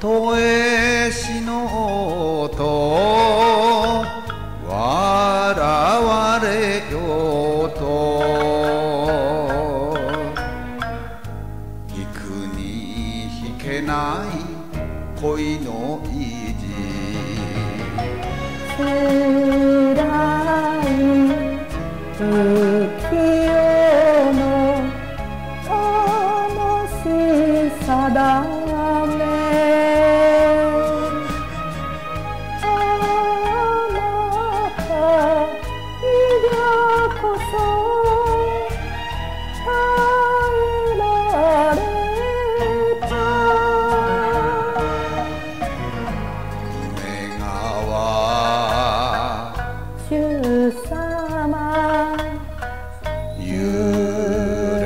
とえ死のうと笑われようと。引くに引けない恋の意地。暗い浮世の楽しさだ。揺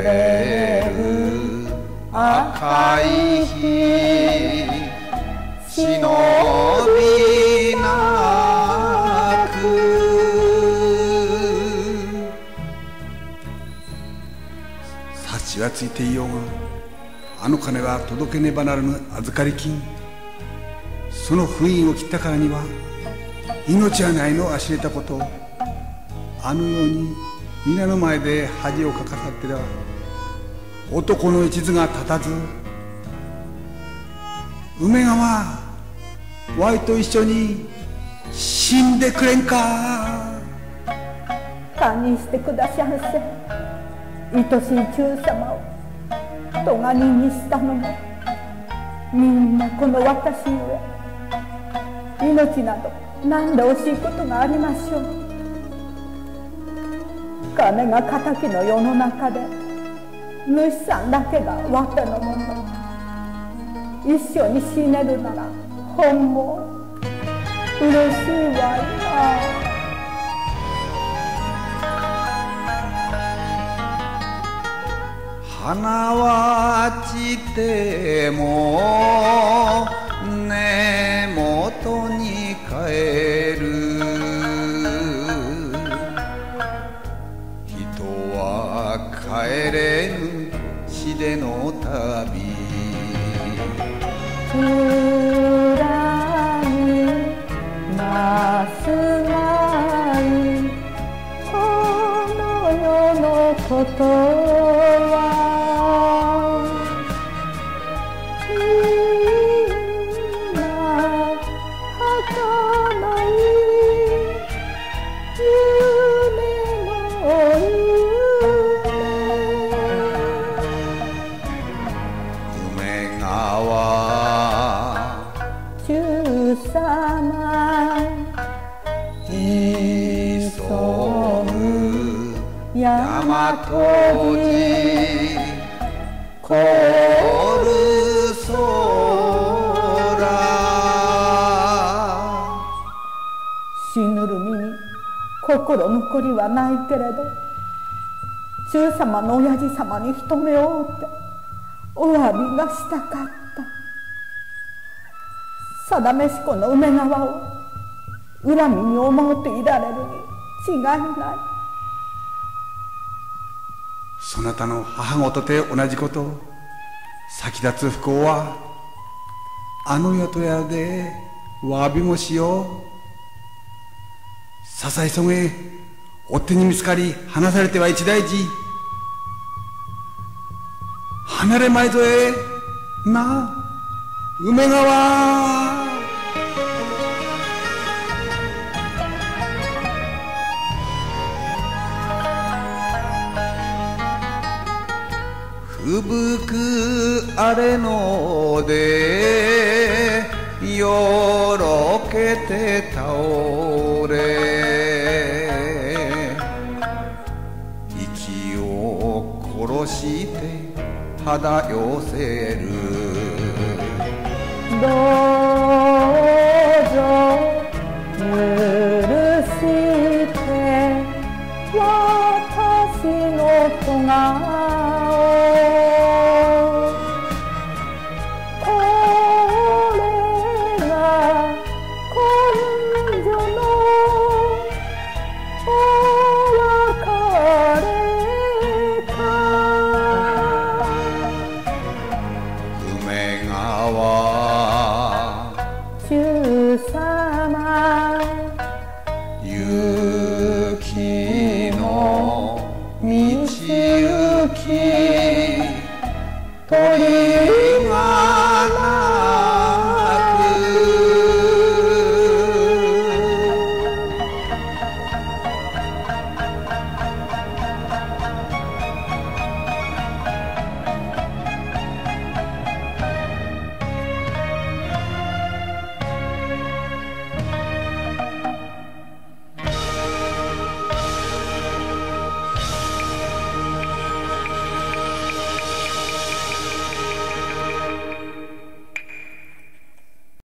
れる赤い日忍びなく。幸はついていようがあの金は届けねばならぬ預かり金。その封印を切ったからには命はないのを知れたこと。をあのように皆の前で恥をかかさってら男の一途が立たず。梅川ワイと一緒に死んでくれんか。堪忍してくだしゃんせ。愛しい中様を咎人にしたのも。みんなこの私ゆえ命など何で惜しいことがありましょう。金が敵の世の中で主さんだけがわてのもの。一緒に死ねるなら本望。嬉しいわいな花は散っても根元に帰る。での旅。暗いますまいこの世のこと大大和路凍る空。死ぬる身に心残りはないけれど中様の親父様に一目を追ってお詫びがしたかった。定めし子の梅川を恨みに思うていられるに違いない。そなたの母ごとて同じこと。先立つ不幸はあの世とやで詫びもしよう。支え急げ追手に見つかり離されては一大事。離れまいぞえな梅川。吹雪くあれのでよろけて倒れ。息を殺して肌寄せる。は。主様雪の道行き。鳥